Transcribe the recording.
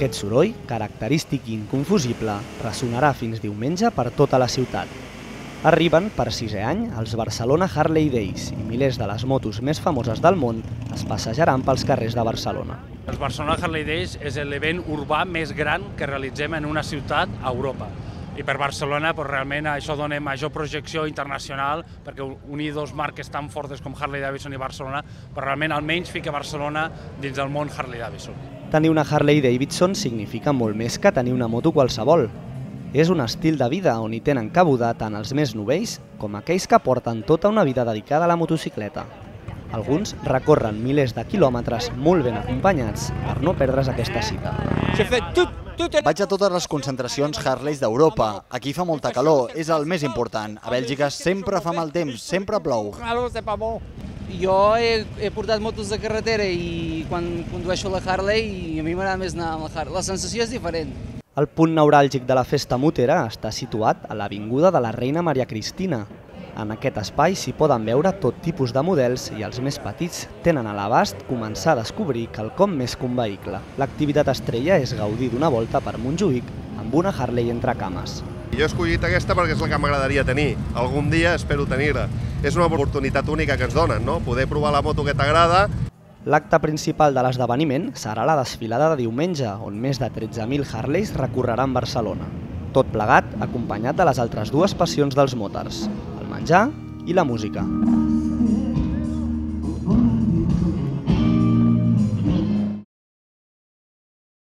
Aquest soroll, característic i inconfusible, ressonarà fins diumenge per tota la ciutat. Arriben, per sisè any, els Barcelona Harley Days i milers de les motos més famoses del món es passejaran pels carrers de Barcelona. Els Barcelona Harley Days és l'event urbà més gran que realitzem en una ciutat a Europa. I per Barcelona doncs, realment això dona major projecció internacional perquè unir dos marques tan fortes com Harley Davidson i Barcelona però realment almenys fica Barcelona dins del món Harley Davidson. Tenir una Harley Davidson significa molt més que tenir una moto qualsevol. És un estil de vida on hi tenen cabuda tant els més novells com aquells que porten tota una vida dedicada a la motocicleta. Alguns recorren milers de quilòmetres molt ben acompanyats per no perdre's aquesta cita. Vaig a totes les concentracions Harleys d'Europa. Aquí fa molta calor, és el més important. A Bèlgica sempre fa mal temps, sempre plou. Jo he, he portat motos de carretera i quan condueixo la Harley i a mi m'agrada més anar amb la Harley. La sensació és diferent. El punt neuràlgic de la festa motera està situat a l'Avinguda de la Reina Maria Cristina. En aquest espai s'hi poden veure tot tipus de models i els més petits tenen a l'abast començar a descobrir quelcom més que un vehicle. L'activitat estrella és gaudir d'una volta per Montjuïc amb una Harley entre cames. Jo he escollit aquesta perquè és la que m'agradaria tenir. Algun dia espero tenir-la. És una oportunitat única que ens donen, no? Poder provar la moto que t'agrada L'acte principal de l'esdeveniment serà la desfilada de diumenge, on més de 13.000 Harleys recorreran Barcelona. Tot plegat acompanyat de les altres dues passions dels motors, el menjar i la música.